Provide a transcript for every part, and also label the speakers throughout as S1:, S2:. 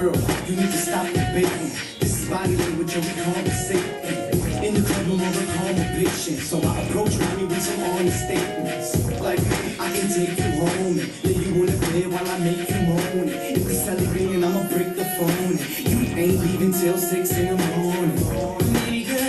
S1: girl, you need to stop debating. This is body language and we conversate. In the club, I'm over conversation. So I approach mommy with some honest statements. Like, I can take you home. And then you wanna play while I make you moan. If we celebrating, I'ma break the phone. You ain't leaving till six in the morning.
S2: Baby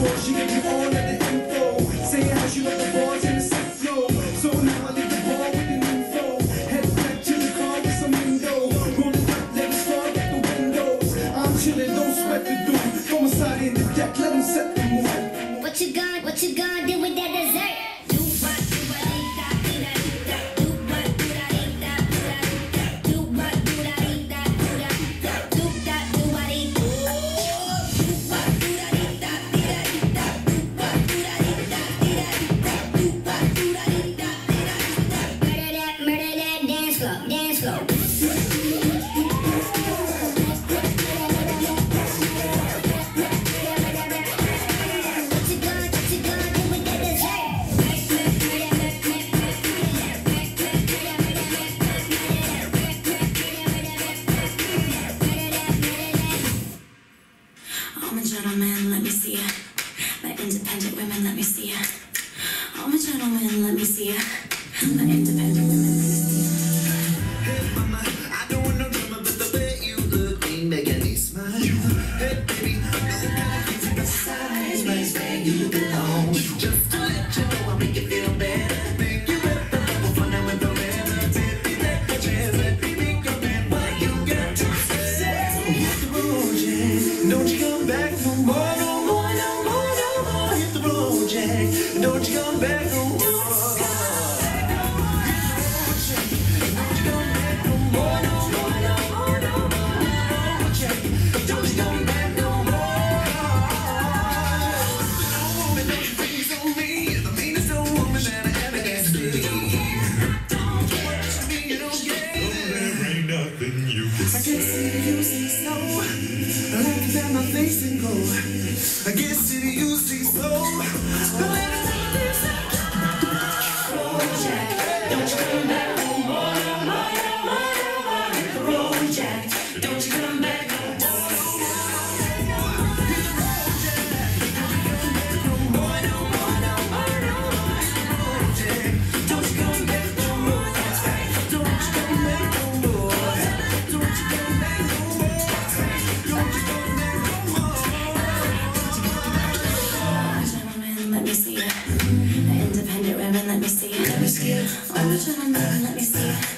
S1: Course, she gave me all of the info. Saying how she love the bars and the sick flow. So now I leave the bar with the info. Head back to the car with some window. Rolling up, let it start at the windows. I'm chilling, don't sweat the dude. Throw my side in the deck, let him set the mood.
S3: What you gonna, what you gonna
S2: independent women, let me see ya. I'm a gentleman, let me see ya.
S4: Just to let you know, I make you feel. Make you forever. Take a chance, let me you got to? Hit the road, Jack. Don't you come back no more, no more, no more, no more. Hit the road, Jack. Don't you come back guess it usually snow. I like it that my face and go. I guess it usually snow. I like it that my face and go. Don't you
S2: let me see.